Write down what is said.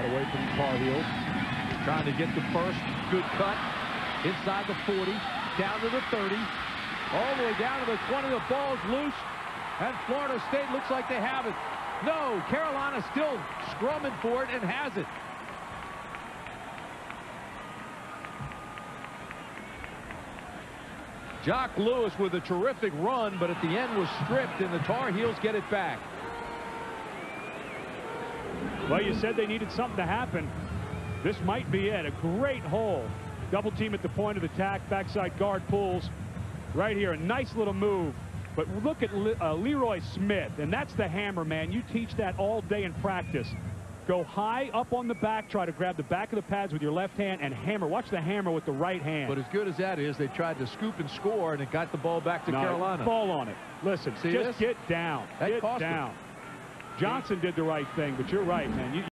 Got away from the Tar Heels. Trying to get the first. Good cut. Inside the 40. Down to the 30. All the way down to the 20. The ball's loose. And Florida State looks like they have it. No, Carolina still scrumming for it and has it. Jacque Lewis with a terrific run, but at the end was stripped, and the Tar Heels get it back. Well, you said they needed something to happen. This might be it. A great hole. Double team at the point of attack. Backside guard pulls. Right here, a nice little move. But look at Le uh, Leroy Smith, and that's the hammer, man. You teach that all day in practice. Go high up on the back, try to grab the back of the pads with your left hand and hammer. Watch the hammer with the right hand. But as good as that is, they tried to scoop and score, and it got the ball back to no, Carolina. Fall on it. Listen, See just this? get down. That get cost down. Johnson did the right thing, but you're right, man. You,